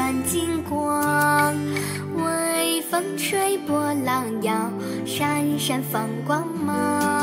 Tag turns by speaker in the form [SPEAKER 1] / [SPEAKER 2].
[SPEAKER 1] 万金光微风吹波，浪摇闪闪放光芒。